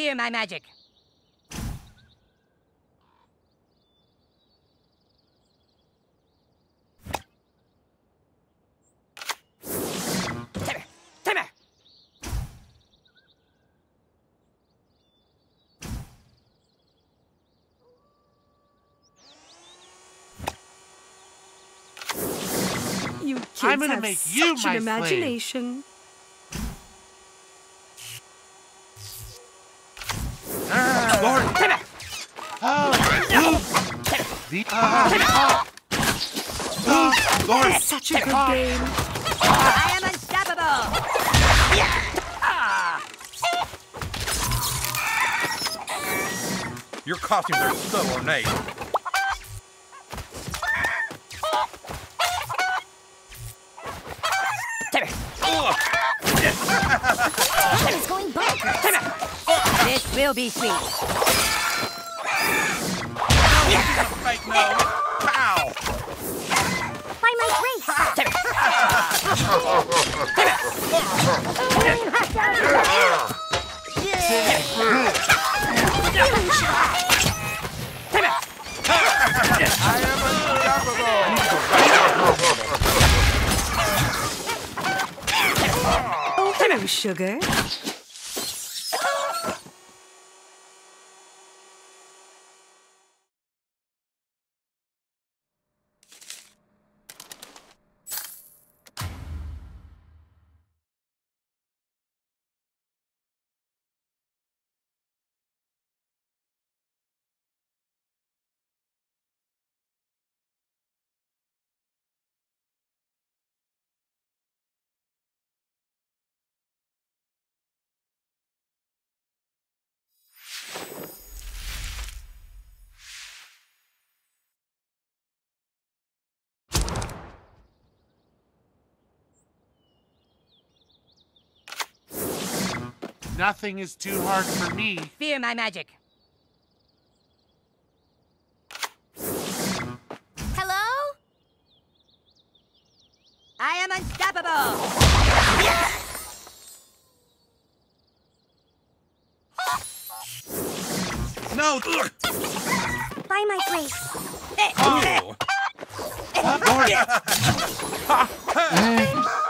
Fear my magic. Timber! Timber! You kids I'm gonna have make you such my an slave. imagination. Lord. Oh. The, uh, oh, Lord. Such a good game. I am unstoppable! Your costumes are so ornate. Timber's going bonkers! This will be sweet. Fake nose. Pow. By my grace! Timber! Oh, hello, sugar. Nothing is too hard for me. Fear my magic. Hello? I am unstoppable! No. By my grace. Oh.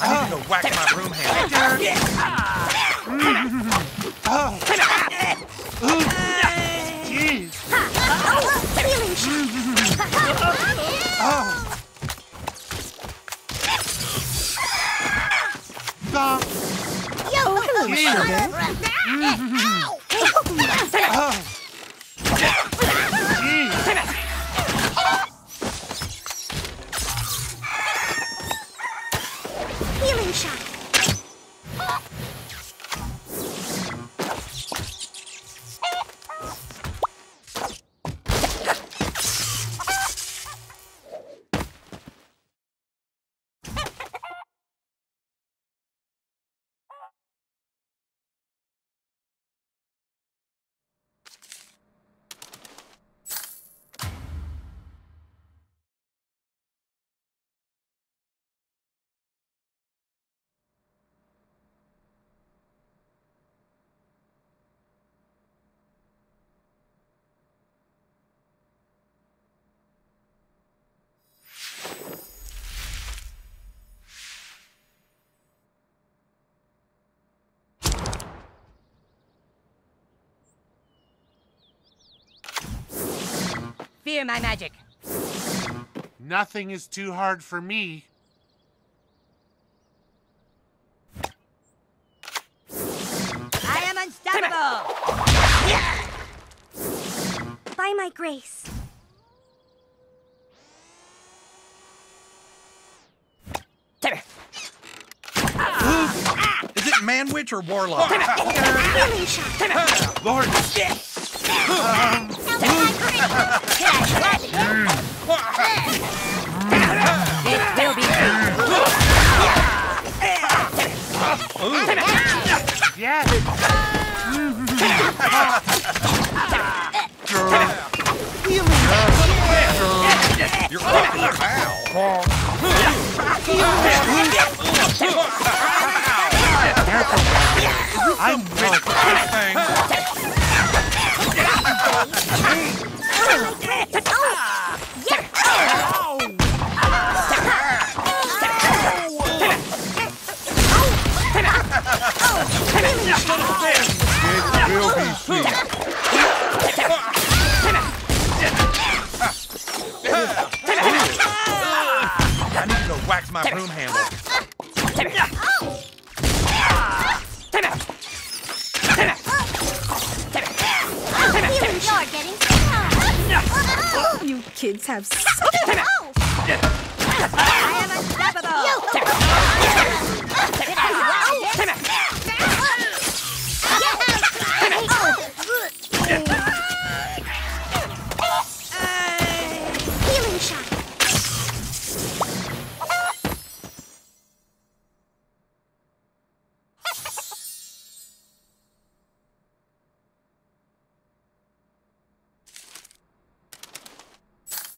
I need to go whack my broom handle. Jeez. Oh. Stop. Hello, sugar. Oh. Healing Fear my magic. Nothing is too hard for me. I am unstoppable! By my grace. Is it man witch or warlock? Healing shot. Lord, This will be sweet. yes. You're awfully foul. I'm with kids have so I am unstoppable.